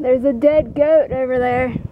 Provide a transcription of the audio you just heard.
There's a dead goat over there.